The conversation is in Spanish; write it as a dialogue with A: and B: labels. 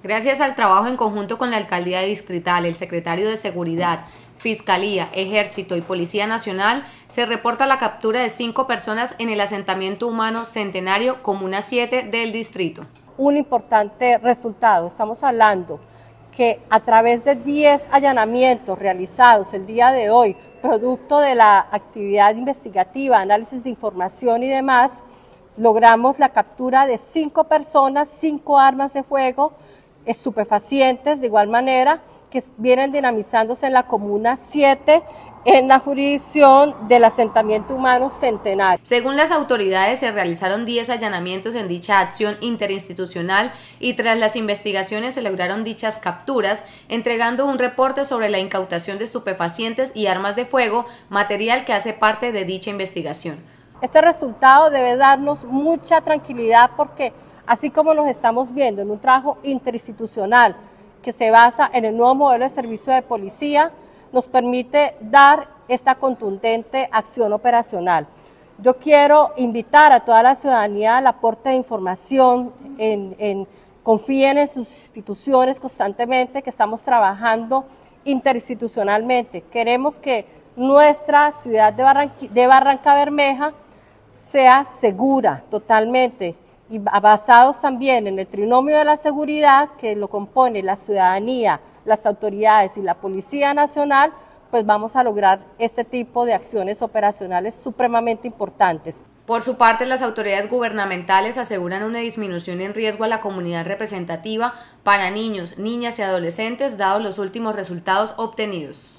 A: Gracias al trabajo en conjunto con la Alcaldía Distrital, el Secretario de Seguridad, Fiscalía, Ejército y Policía Nacional, se reporta la captura de cinco personas en el asentamiento humano Centenario, Comuna 7 del distrito.
B: Un importante resultado, estamos hablando que a través de 10 allanamientos realizados el día de hoy, producto de la actividad investigativa, análisis de información y demás, logramos la captura de cinco personas, cinco armas de fuego, estupefacientes de igual manera, que vienen dinamizándose en la Comuna 7 en la jurisdicción del asentamiento humano centenario.
A: Según las autoridades, se realizaron 10 allanamientos en dicha acción interinstitucional y tras las investigaciones se lograron dichas capturas, entregando un reporte sobre la incautación de estupefacientes y armas de fuego, material que hace parte de dicha investigación.
B: Este resultado debe darnos mucha tranquilidad porque así como nos estamos viendo en un trabajo interinstitucional que se basa en el nuevo modelo de servicio de policía, nos permite dar esta contundente acción operacional. Yo quiero invitar a toda la ciudadanía al aporte de información, en, confíen en sus instituciones constantemente, que estamos trabajando interinstitucionalmente. Queremos que nuestra ciudad de, de Barranca Bermeja sea segura totalmente y basados también en el trinomio de la seguridad que lo compone la ciudadanía, las autoridades y la Policía Nacional, pues vamos a lograr este tipo de acciones operacionales supremamente importantes.
A: Por su parte, las autoridades gubernamentales aseguran una disminución en riesgo a la comunidad representativa para niños, niñas y adolescentes, dados los últimos resultados obtenidos.